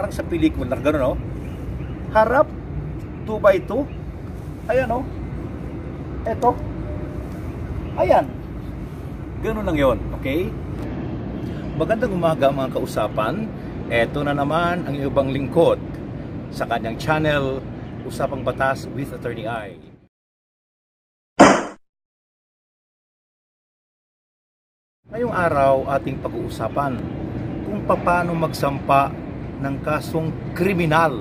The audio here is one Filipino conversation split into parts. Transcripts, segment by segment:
Parang sa pelikula, gano'n no? Harap, 2 by 2 Ayan oh. Eto. Ayan. Ganun lang yon, okay? Magandang umaga mga kausapan. Eto na naman ang ibang lingkod sa kanyang channel Usapang Batas with Attorney I. Ngayong araw ating pag-uusapan kung paano magsampa ng kasong kriminal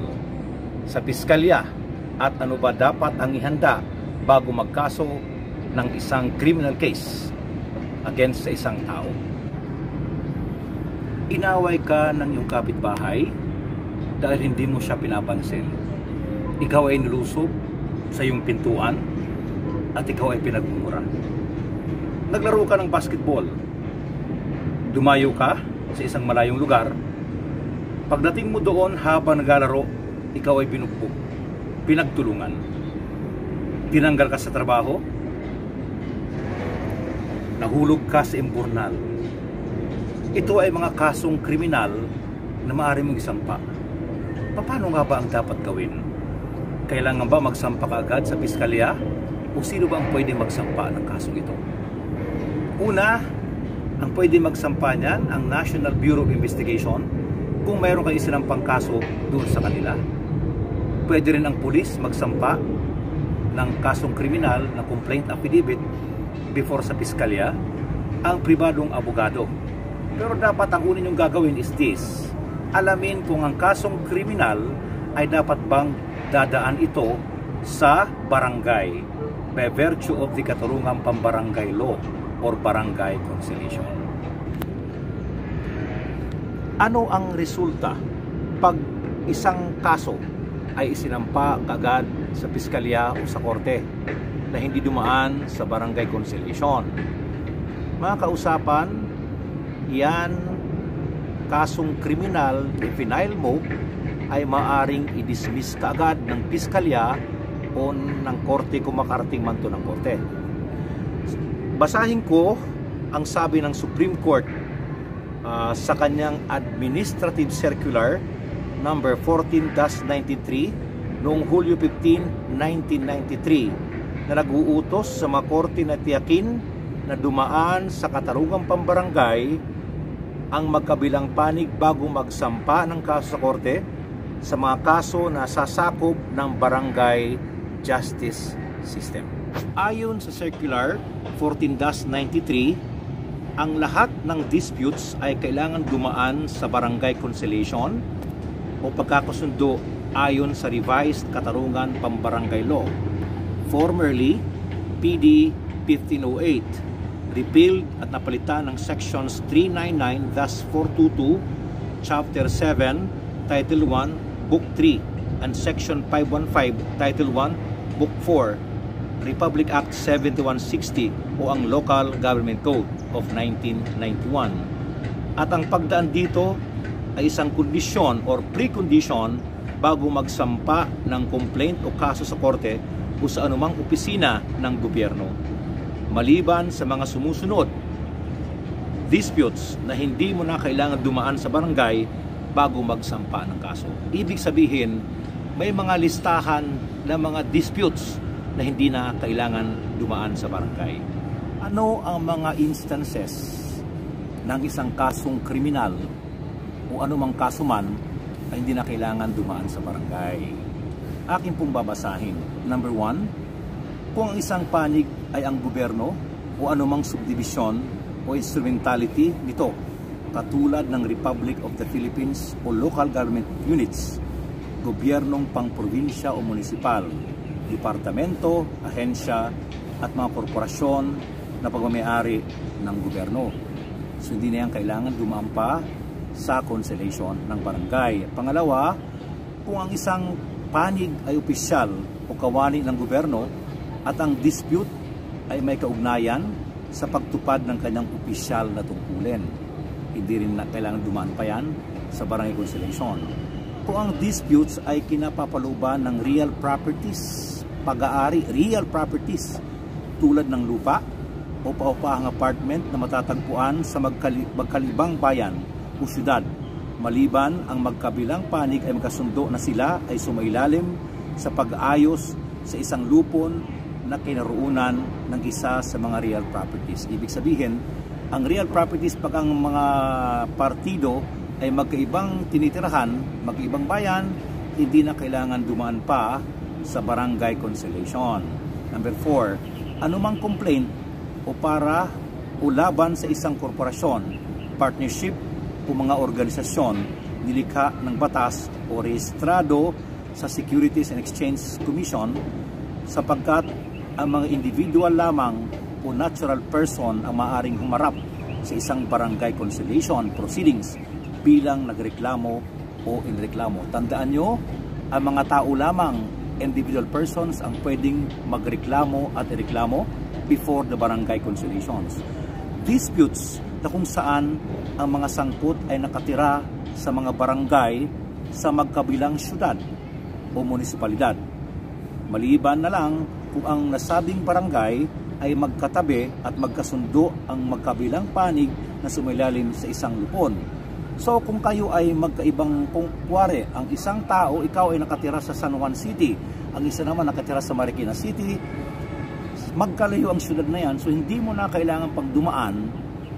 sa piskalya at ano ba dapat ang ihanda bago magkaso ng isang criminal case against sa isang tao. Inaway ka ng iyong kapitbahay dahil hindi mo siya pinapansin. Ikaw ay nilusob sa iyong pintuan at ikaw ay pinagmumura. Naglaro ka ng basketball dumayo ka sa isang malayong lugar, pagdating mo doon habang naglalaro, ikaw ay binugbog, pinagtulungan. Tinanggal ka sa trabaho, nahulog ka sa impurnal. Ito ay mga kasong kriminal na maaari mong isampa. Paano nga ba ang dapat gawin? Kailangan ba magsampa ka agad sa piskalya? O sino ba ang pwede magsampa ng kasong ito? Una, ang pwede magsampa niyan ang National Bureau of Investigation kung mayroon kayo sinampang kaso doon sa kanila. Pwede rin ang pulis magsampa ng kasong kriminal na complaint affidavit before sa piskalya ang pribadong abogado. Pero dapat ang unin yung gagawin is this. Alamin kung ang kasong kriminal ay dapat bang dadaan ito sa barangay by virtue of the Katarungan Pambarangay Law or barangay conciliation. Ano ang resulta pag isang kaso ay isinampa kagad sa piskalya o sa korte na hindi dumaan sa barangay conciliation? Mga kausapan, yan kasong kriminal i-final mo ay maaring i-dismiss kaagad ng piskalya o ng korte kung makarating man to ng korte. Basahin ko ang sabi ng Supreme Court uh, sa kanyang Administrative Circular number 14-93 noong Hulyo 15, 1993 na nag-uutos sa mga korte na tiyakin na dumaan sa katarungang pambarangay ang magkabilang panig bago magsampa ng kaso sa korte sa mga kaso na sasakop ng barangay justice system. Ayon sa Circular 14-93, ang lahat ng disputes ay kailangan dumaan sa barangay conciliation o pagkakasundo ayon sa revised Katarungan Pambarangay Law, formerly PD 1508, repealed at napalitan ng sections 399 thus 422, chapter 7, title 1, book 3, and section 515, title 1, book 4, Republic Act 7160 o ang Local Government Code of 1991. At ang pagdaan dito ay isang kondisyon or precondition bago magsampa ng complaint o kaso sa korte o sa anumang opisina ng gobyerno. Maliban sa mga sumusunod, disputes na hindi mo na kailangan dumaan sa barangay bago magsampa ng kaso. Ibig sabihin, may mga listahan ng mga disputes na hindi na kailangan dumaan sa barangay. Ano ang mga instances ng isang kasong kriminal o anumang kaso man ay hindi na kailangan dumaan sa barangay? Akin pong babasahin. Number one, kung ang isang panig ay ang gobyerno o anumang subdivision o instrumentality nito katulad ng Republic of the Philippines o local government units, gobyernong pang-probinsya o munisipal, departamento, ahensya at mga korporasyon na pagmamayari ng gobyerno. So hindi na yan kailangan dumampa sa conciliation ng barangay. Pangalawa, kung ang isang panig ay opisyal o kawani ng gobyerno at ang dispute ay may kaugnayan sa pagtupad ng kanyang opisyal na tungkulin. Hindi rin na kailangan dumaan pa yan sa barangay conciliation. Kung ang disputes ay kinapapaluban ng real properties pag-aari, real properties tulad ng lupa o paupahang apartment na matatagpuan sa magkali magkalibang bayan o syudad maliban ang magkabilang panig ay magkasundo na sila ay sumailalim sa pag-ayos sa isang lupon na kinaroonan ng isa sa mga real properties. Ibig sabihin, ang real properties pag ang mga partido ay magkaibang tinitirahan, magkaibang bayan, hindi na kailangan dumaan pa sa barangay conciliation. Number 4, anumang complaint o para o laban sa isang korporasyon, partnership o mga organisasyon nilikha ng batas o rehistrado sa Securities and Exchange Commission sapagkat ang mga individual lamang o natural person ang maaring humarap sa isang barangay conciliation proceedings bilang nagreklamo o inreklamo. Tandaan nyo, ang mga tao lamang, individual persons, ang pwedeng magreklamo at ireklamo before the barangay conciliations. Disputes na kung saan ang mga sangkot ay nakatira sa mga barangay sa magkabilang syudad o munisipalidad. Maliban na lang kung ang nasabing barangay ay magkatabi at magkasundo ang magkabilang panig na sumilalim sa isang lupon. So kung kayo ay magkaibang kung kuwari, ang isang tao, ikaw ay nakatira sa San Juan City, ang isa naman nakatira sa Marikina City, magkalayo ang syudad na yan, so hindi mo na kailangan pagdumaan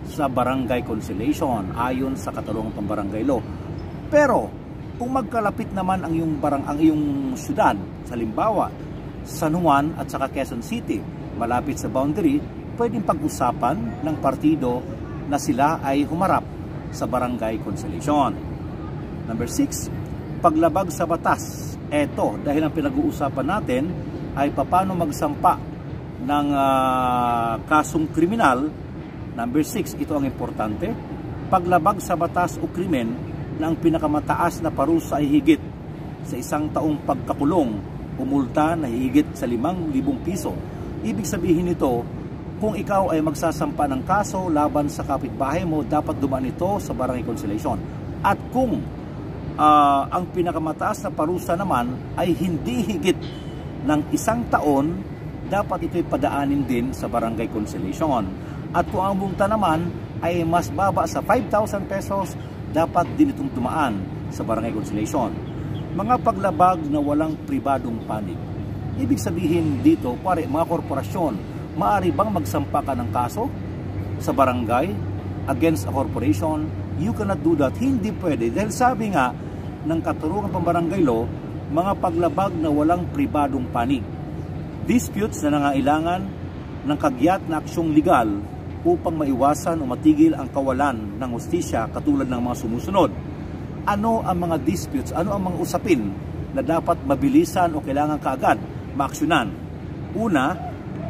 sa barangay conciliation ayon sa katalungan pang barangay law. Pero kung magkalapit naman ang iyong barang ang iyong syudad, sa Limbawa, San Juan at saka Quezon City, malapit sa boundary, pwedeng pag-usapan ng partido na sila ay humarap sa barangay conciliation. Number 6, paglabag sa batas. Eto, dahil ang pinag-uusapan natin ay paano magsampa ng uh, kasong kriminal. Number 6, ito ang importante. Paglabag sa batas o krimen na pinakamataas na parusa ay higit sa isang taong pagkakulong o multa na higit sa 5,000 piso Ibig sabihin nito, kung ikaw ay magsasampa ng kaso laban sa kapitbahay mo, dapat dumaan ito sa barangay conciliation. At kung uh, ang pinakamataas na parusa naman ay hindi higit ng isang taon, dapat ito'y padaanin din sa barangay conciliation. At kung ang multa naman ay mas baba sa 5,000 pesos, dapat din itong dumaan sa barangay conciliation. Mga paglabag na walang pribadong panig Ibig sabihin dito, pare, mga korporasyon, maaari bang magsampa ka ng kaso sa barangay against a corporation? You cannot do that. Hindi pwede. Dahil sabi nga ng katurungan pang barangay law, mga paglabag na walang pribadong panig. Disputes na nangailangan ng kagyat na aksyong legal upang maiwasan o matigil ang kawalan ng hustisya katulad ng mga sumusunod. Ano ang mga disputes? Ano ang mga usapin na dapat mabilisan o kailangan kaagad? maaksyonan. Una,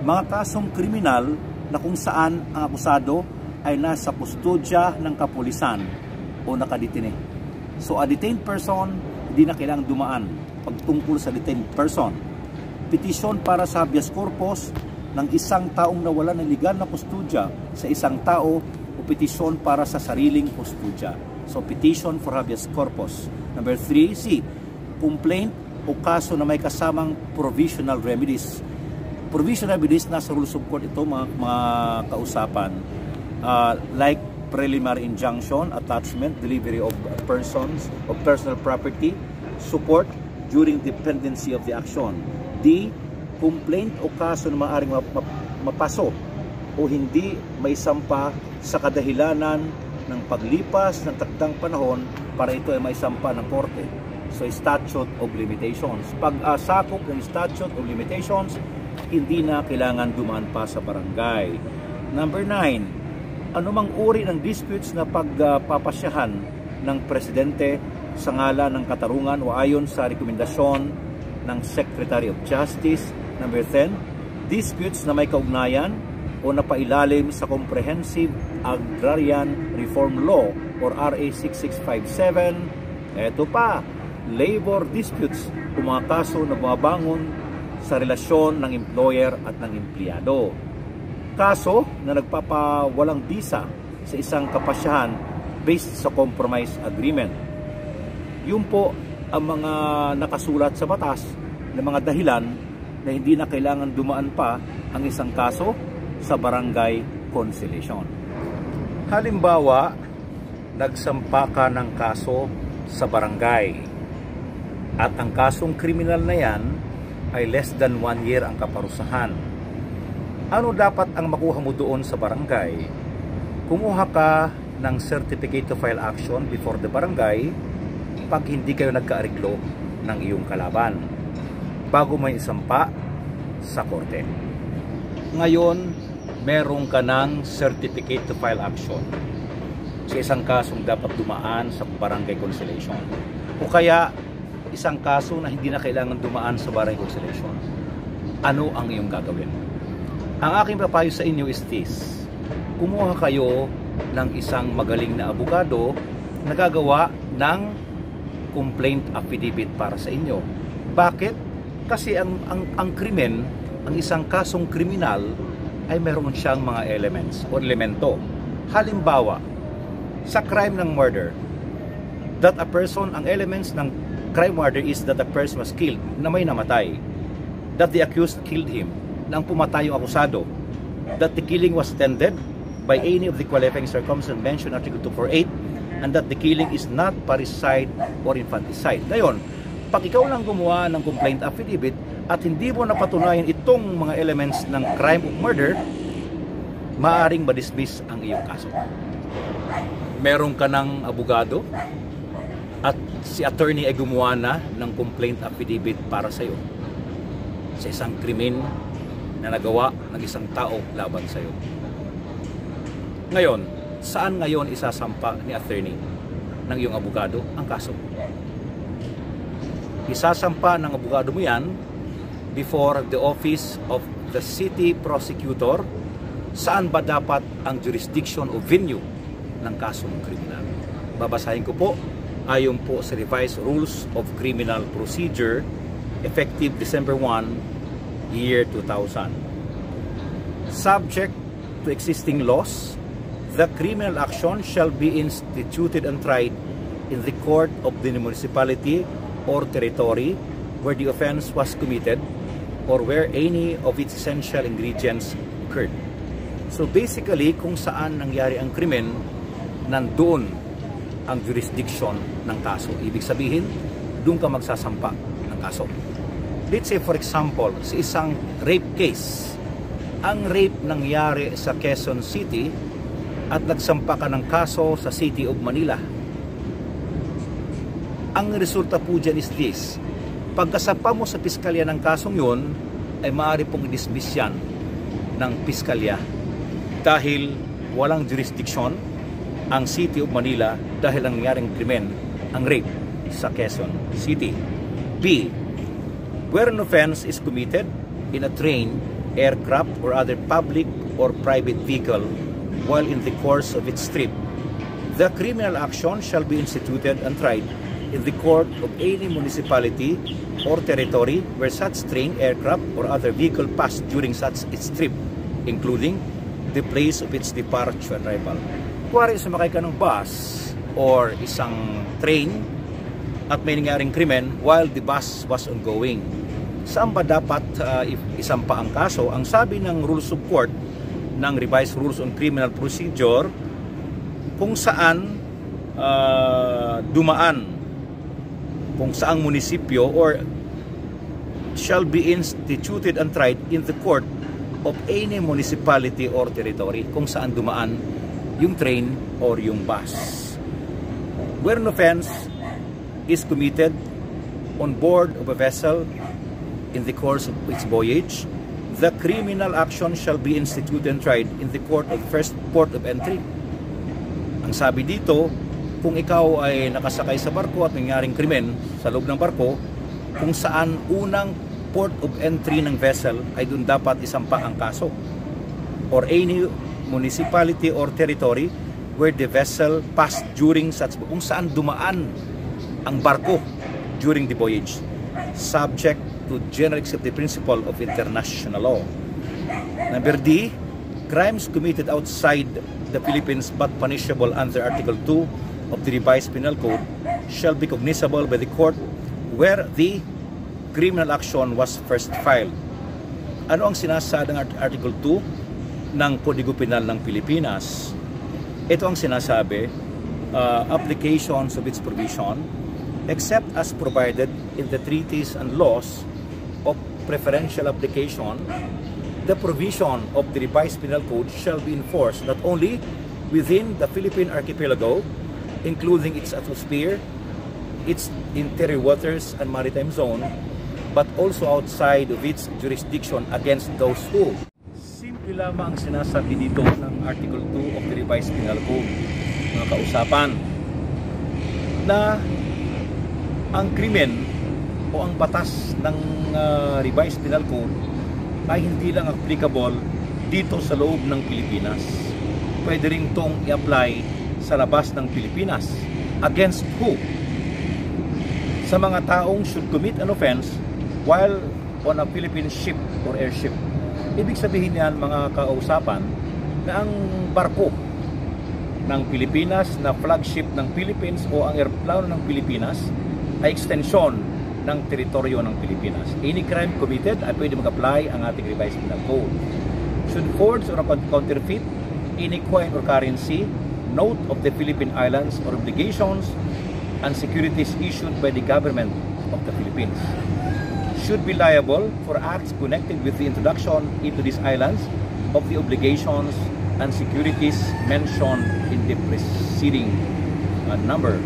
mga kasong kriminal na kung saan ang akusado ay nasa kustodya ng kapulisan o nakadetine. So a detained person, hindi na kailangang dumaan pagtungkol sa detained person. Petisyon para sa habeas corpus ng isang taong nawala ng legal na kustodya sa isang tao o petisyon para sa sariling kustodya. So petition for habeas corpus. Number 3, C. Complaint o kaso na may kasamang provisional remedies. Provisional remedies nasa rules of court ito mga, mga kausapan uh, like preliminary injunction, attachment, delivery of persons, of personal property, support during dependency of the action. D. Complaint o kaso na maaaring mapaso o hindi may sampa sa kadahilanan ng paglipas ng takdang panahon para ito ay may sampa ng korte sa statute of limitations. Pag uh, ng statute of limitations, hindi na kailangan dumaan pa sa barangay. Number 9, anumang uri ng disputes na pagpapasyahan ng presidente sa ngala ng katarungan o ayon sa rekomendasyon ng Secretary of Justice. Number 10, disputes na may kaugnayan o napailalim sa Comprehensive Agrarian Reform Law or RA 6657. Ito pa, labor disputes o mga kaso na bumabangon sa relasyon ng employer at ng empleyado. Kaso na nagpapawalang bisa sa isang kapasyahan based sa compromise agreement. Yun po ang mga nakasulat sa batas ng mga dahilan na hindi na kailangan dumaan pa ang isang kaso sa barangay conciliation. Halimbawa, nagsampa ka ng kaso sa barangay at ang kasong kriminal na yan ay less than one year ang kaparusahan. Ano dapat ang makuha mo doon sa barangay? Kumuha ka ng certificate to file action before the barangay pag hindi kayo nagkaariglo ng iyong kalaban bago may isampa sa korte. Ngayon, meron ka ng certificate to file action sa isang kasong dapat dumaan sa barangay conciliation. O kaya isang kaso na hindi na kailangan dumaan sa barangay conciliation. Ano ang iyong gagawin? Ang aking papayo sa inyo is this. Kumuha kayo ng isang magaling na abogado na gagawa ng complaint affidavit para sa inyo. Bakit? Kasi ang, ang, ang krimen, ang isang kasong kriminal ay meron siyang mga elements o elemento. Halimbawa, sa crime ng murder, that a person, ang elements ng crime murder is that a person was killed, na may namatay. That the accused killed him, na ang pumatay yung akusado. That the killing was attended by any of the qualifying circumstances mentioned Article 248 and that the killing is not parricide or infanticide. Ngayon, pag ikaw lang gumawa ng complaint affidavit at hindi mo napatunayan itong mga elements ng crime of murder, maaring madismiss ang iyong kaso. Meron ka ng abogado, si attorney ay gumawa na ng complaint affidavit para sa iyo sa isang krimen na nagawa ng isang tao laban sa iyo. Ngayon, saan ngayon isasampa ni attorney ng iyong abogado ang kaso? Isasampa ng abogado mo yan before the office of the city prosecutor saan ba dapat ang jurisdiction o venue ng kasong kriminal. Babasahin ko po ayon po sa revised rules of criminal procedure effective December 1 year 2000 subject to existing laws the criminal action shall be instituted and tried in the court of the municipality or territory where the offense was committed or where any of its essential ingredients occurred. So basically, kung saan nangyari ang krimen, nandoon ang jurisdiction ng kaso. Ibig sabihin, doon ka magsasampa ng kaso. Let's say for example, sa isang rape case, ang rape nangyari sa Quezon City at nagsampa ka ng kaso sa City of Manila. Ang resulta po dyan is this, pagkasampa mo sa piskalya ng kasong yun, ay maaari pong dismiss yan ng piskalya dahil walang jurisdiction ang City of Manila dahil ang nangyaring krimen, ang rape sa Quezon City. B. Where an offense is committed in a train, aircraft, or other public or private vehicle while in the course of its trip, the criminal action shall be instituted and tried in the court of any municipality or territory where such train, aircraft, or other vehicle passed during such its trip, including the place of its departure and arrival. Kuwari sumakay ka ng bus or isang train at may nangyaring krimen while the bus was ongoing. Saan ba dapat uh, isampa ang kaso? Ang sabi ng Rules of Court ng Revised Rules on Criminal Procedure kung saan uh, dumaan kung saang munisipyo or shall be instituted and tried in the court of any municipality or territory kung saan dumaan yung train or yung bus. Where an offense is committed on board of a vessel in the course of its voyage, the criminal action shall be instituted and tried in the court of first port of entry. Ang sabi dito, kung ikaw ay nakasakay sa barko at nangyaring krimen sa loob ng barko, kung saan unang port of entry ng vessel ay doon dapat isampa ang kaso or any municipality or territory where the vessel passed during such kung saan dumaan ang barko during the voyage subject to general accepted principle of international law. Number D, crimes committed outside the Philippines but punishable under Article 2 of the revised penal code shall be cognizable by the court where the criminal action was first filed. Ano ang sinasad ng Article 2? ng Kodigo Penal ng Pilipinas. Ito ang sinasabi, uh, applications of its provision, except as provided in the treaties and laws of preferential application, the provision of the revised penal code shall be enforced not only within the Philippine archipelago, including its atmosphere, its interior waters and maritime zone, but also outside of its jurisdiction against those who. Simple lamang ang sinasabi dito ng Article 2 of the Revised Penal Code, mga kausapan, na ang krimen o ang batas ng uh, Revised Penal Code ay hindi lang applicable dito sa loob ng Pilipinas. Pwede rin itong i-apply sa labas ng Pilipinas. Against who? Sa mga taong should commit an offense while on a Philippine ship or airship. Ibig sabihin yan mga kausapan na ang barko ng Pilipinas na flagship ng Philippines o ang aeroplano ng Pilipinas ay extension ng teritoryo ng Pilipinas. Any crime committed ay pwede mag-apply ang ating revised penal code. Should forge or counterfeit any coin or currency, note of the Philippine Islands or obligations and securities issued by the government of the Philippines. Should be liable for acts connected with the introduction into these islands of the obligations and securities mentioned in the preceding uh, number.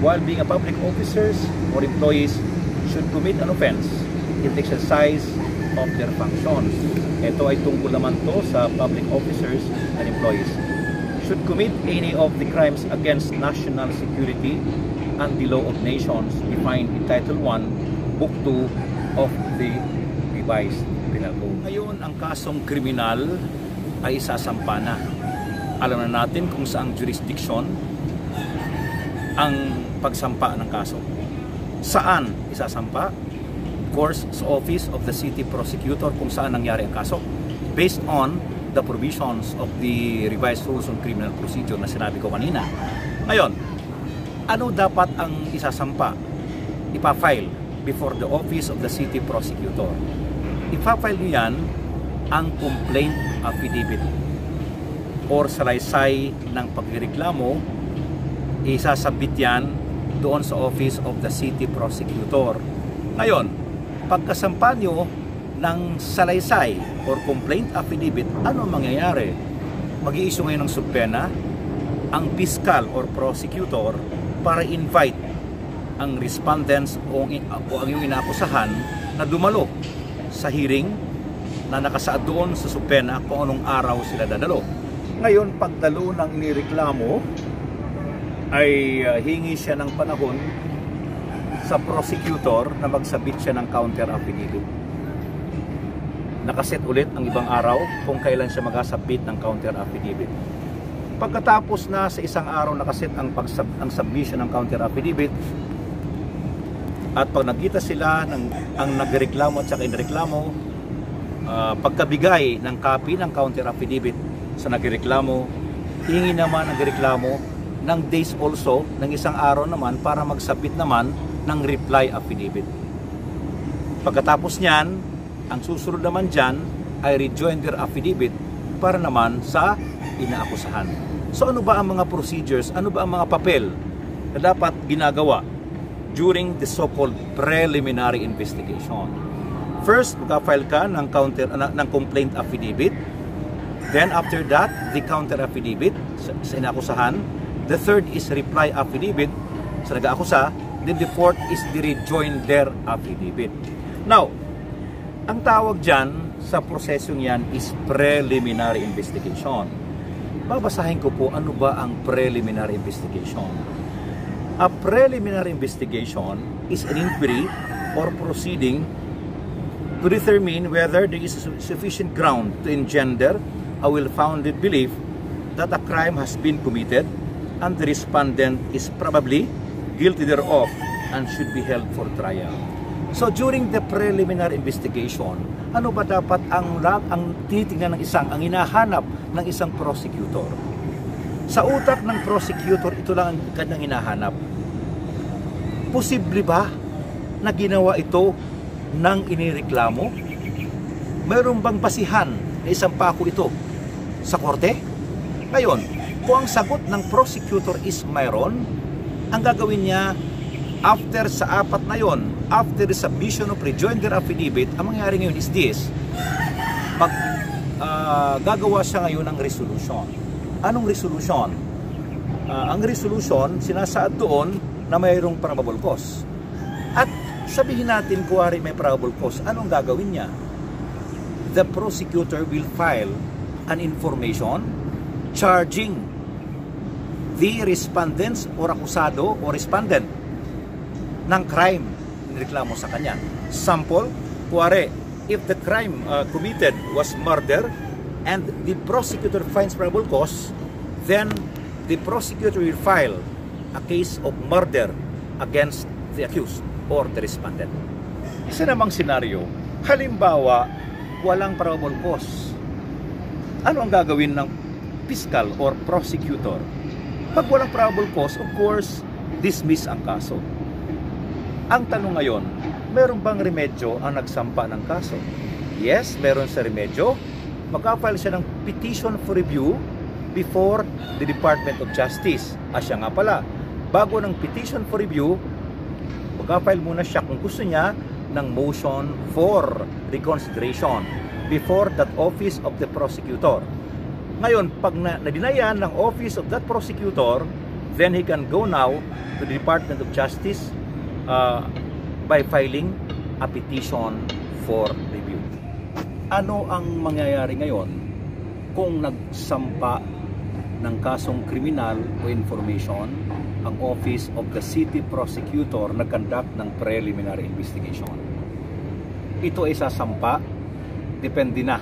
While being a public officers or employees should commit an offense in the exercise of their functions. Ito ay tungkol naman to sa public officers and employees. Should commit any of the crimes against national security and the law of nations defined in Title 1, Book 2 of the Revised Penal Code. Ngayon, ang kasong kriminal ay isasampa na. Alam na natin kung saang jurisdiction ang pagsampa ng kaso. Saan isasampa? Course, sa Office of the City Prosecutor kung saan nangyari ang kaso. Based on the provisions of the revised rules on criminal procedure na sinabi ko kanina. Ngayon, ano dapat ang isasampa? Ipa-file before the Office of the City Prosecutor. Ipa-file niyo yan ang complaint affidavit or salaysay ng pagreklamo isasabit yan doon sa Office of the City Prosecutor. Ngayon, pagkasampa nyo ng salaysay or complaint affidavit, ano mangyayari? Mag-i-issue ngayon ng subpena ang fiscal or prosecutor para invite ang respondents o, ang yung inaakusahan na dumalo sa hearing na nakasaad doon sa subpena kung anong araw sila dadalo. Ngayon, pagdalo ng inireklamo ay uh, hingi siya ng panahon sa prosecutor na magsabit siya ng counter affidavit. Nakaset ulit ang ibang araw kung kailan siya magsabit ng counter affidavit. Pagkatapos na sa isang araw nakaset ang, ang submission ng counter affidavit, at pag nagkita sila ng ang nagreklamo at saka inreklamo, uh, pagkabigay ng copy ng counter affidavit sa nagreklamo, hingi naman ang reklamo ng days also ng isang araw naman para magsabit naman ng reply affidavit. Pagkatapos niyan, ang susunod naman dyan ay rejoinder affidavit para naman sa inaakusahan. So ano ba ang mga procedures, ano ba ang mga papel na dapat ginagawa during the so-called preliminary investigation? First, magka-file ka ng, counter, uh, ng complaint affidavit. Then after that, the counter affidavit sa, sa inaakusahan The third is reply affidavit sa nag-aakusa. Then the fourth is the rejoinder affidavit. Now, ang tawag dyan sa prosesong yan is preliminary investigation. Babasahin ko po ano ba ang preliminary investigation. A preliminary investigation is an inquiry or proceeding to determine whether there is sufficient ground to engender a well-founded belief that a crime has been committed and the respondent is probably guilty thereof and should be held for trial. So during the preliminary investigation, ano ba dapat ang ang titingnan ng isang ang hinahanap ng isang prosecutor? Sa utak ng prosecutor, ito lang ang kanyang hinahanap. Posible ba na ginawa ito ng inireklamo? Mayroon bang basihan na isang pako ito sa korte? Ngayon, Kung ang sagot ng prosecutor is mayroon, ang gagawin niya after sa apat na yon, after the submission of rejoinder affidavit, ang mangyayari ngayon is this. Mag, uh, gagawa siya ngayon ng resolution. Anong resolution? Uh, ang resolution, sinasaad doon na mayroong probable cause. At sabihin natin, kuwari may probable cause, anong gagawin niya? The prosecutor will file an information charging the respondents or akusado or respondent ng crime nireklamo sa kanya. Sample, kuwari, if the crime uh, committed was murder and the prosecutor finds probable cause, then the prosecutor will file a case of murder against the accused or the respondent. Isa namang senaryo, halimbawa, walang probable cause. Ano ang gagawin ng fiscal or prosecutor? Pag walang probable cause, of course, dismiss ang kaso. Ang tanong ngayon, meron bang remedyo ang nagsampa ng kaso? Yes, meron sa remedyo. Magka-file siya ng petition for review before the Department of Justice. Asya nga pala, bago ng petition for review, magka-file muna siya kung gusto niya ng motion for reconsideration before that office of the prosecutor. Ngayon, pag na, na ng office of that prosecutor, then he can go now to the Department of Justice uh, by filing a petition for review. Ano ang mangyayari ngayon kung nagsampa ng kasong kriminal o information ang Office of the City Prosecutor nag-conduct ng preliminary investigation. Ito ay sasampa, depende na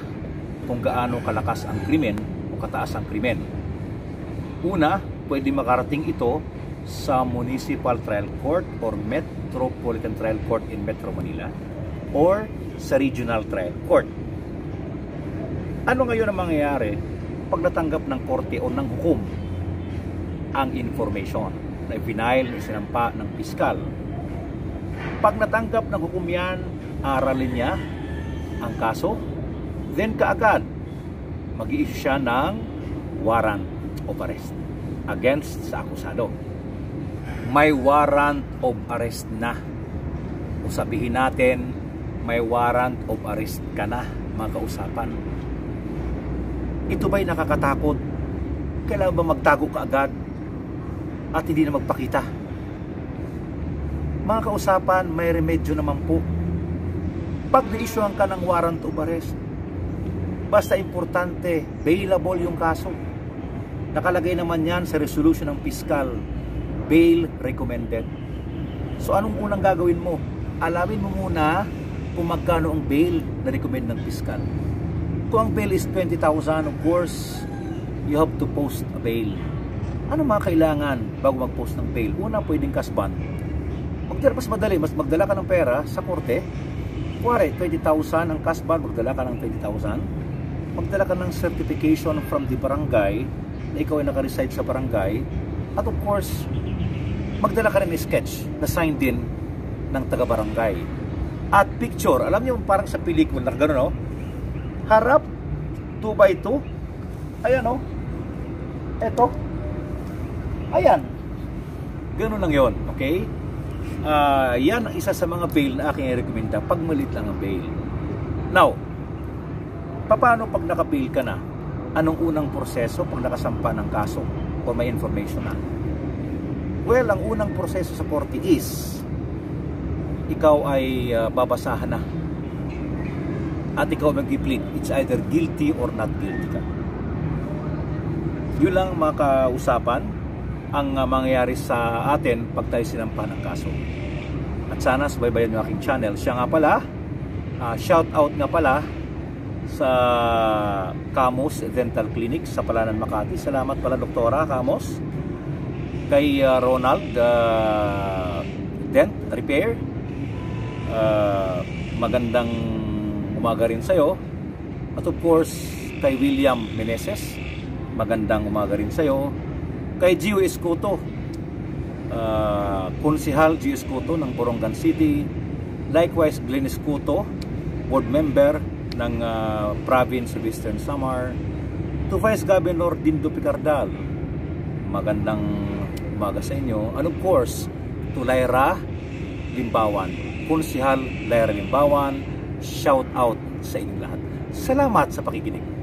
kung gaano kalakas ang krimen o kataas ang krimen. Una, pwede makarating ito sa Municipal Trial Court or Metropolitan Trial Court in Metro Manila or sa Regional Trial Court. Ano ngayon ang mangyayari pag natanggap ng korte o ng hukom ang information na ipinail na sinampa ng piskal? Pag natanggap ng hukom yan, aralin niya ang kaso, then kaagad mag siya ng warrant of arrest against sa akusado may warrant of arrest na. O sabihin natin, may warrant of arrest ka na, mga kausapan. Ito ba'y nakakatakot? Kailangan ba magtago ka agad at hindi na magpakita? Mga kausapan, may remedyo naman po. Pag na-issuean ka ng warrant of arrest, basta importante, bailable yung kaso. Nakalagay naman yan sa resolution ng piskal bail recommended. So anong unang gagawin mo? Alamin mo muna kung magkano ang bail na recommend ng fiscal. Kung ang bail is 20,000, of course, you have to post a bail. Ano mga kailangan bago mag-post ng bail? Una, pwedeng cash bond. Magdala, mas madali, mas magdala ka ng pera sa korte. Kuwari, 20,000 ang cash bond, magdala ka ng 20,000. Magdala ka ng certification from the barangay na ikaw ay naka-reside sa barangay. At of course, magdala ka rin ng sketch na sign din ng taga-barangay. At picture, alam niyo parang sa pelikula gano'n, no? Harap, 2 by 2 Ayan, no? Eto. Ayan. Ganun lang yon okay? Uh, yan ang isa sa mga bail na aking i-recommenda pag malit lang ang bail. Now, paano pag naka-bail ka na? Anong unang proseso pag nakasampa ng kaso o may information na? Well, ang unang proseso sa korte is ikaw ay uh, babasahan na at ikaw mag-plead. It's either guilty or not guilty ka. Yun lang mga kausapan ang uh, mangyayari sa atin pag tayo sinampa ng kaso. At sana subaybayan nyo aking channel. Siya nga pala, uh, shout out nga pala sa Kamos Dental Clinic sa Palanan Makati. Salamat pala Doktora Kamos kay uh, Ronald uh, Dent Repair uh, magandang umaga rin sa'yo at of course kay William Meneses magandang umaga rin sa'yo kay Gio Escoto uh, Konsihal Gio Escoto ng Borongan City likewise Glenn Escoto board member ng uh, province of Eastern Samar to Vice Governor Dindo Picardal magandang umaga sa inyo. And of course, to Lyra Limbawan, Konsihal Lyra Limbawan, shout out sa inyong lahat. Salamat sa pakikinig.